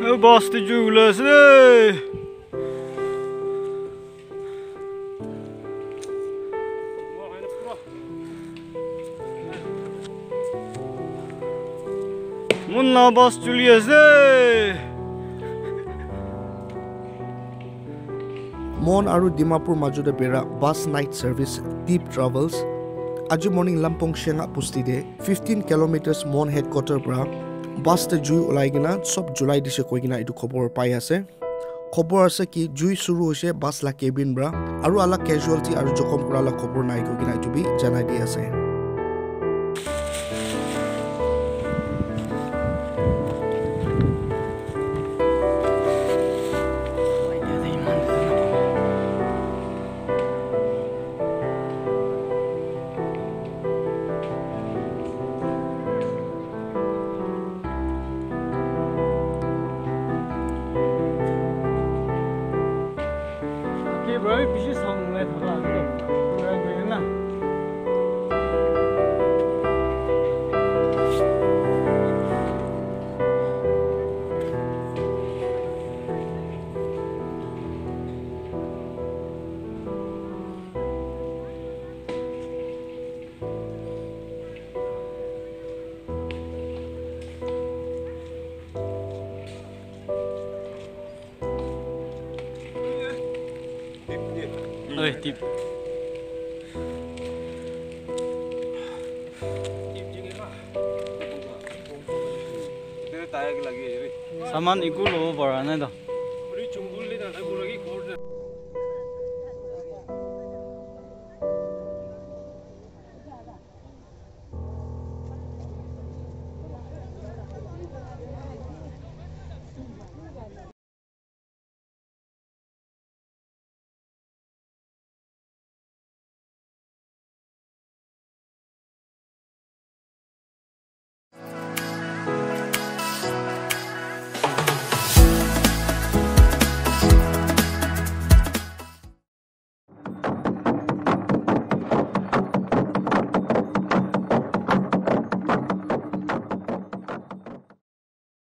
bastı cüglesi. Munla bas cülyesi. মন আৰু ডিমাপুৰ মাজতে বেৰা bus night service deep travels আজি মৰ্ণিং লাম্পং চেঙা পুষ্টিতে ফিফটিন কিলোমিটাৰ্ছ মন হেডকোৱাৰ্টাৰ পৰা বাছতে জুই ওলাই কিনা চব জ্বলাই দিছে কৈ কিনা এইটো খবৰ পাই আছে। খবৰ আছে কি জুই চুৰু হৈছে বাছ লা কেবিন পৰা আৰু আলাক কেজুৱেলিটি আৰু জখম কৰা খবৰ নাই কৈ কিনা এইটো বি জনাই দি আছে। 집을 미시성에 다가왔습니다. no es tip. Saman ikut lo, barangnya dah. Beri cumbul ni dah, aku lagi kau dah.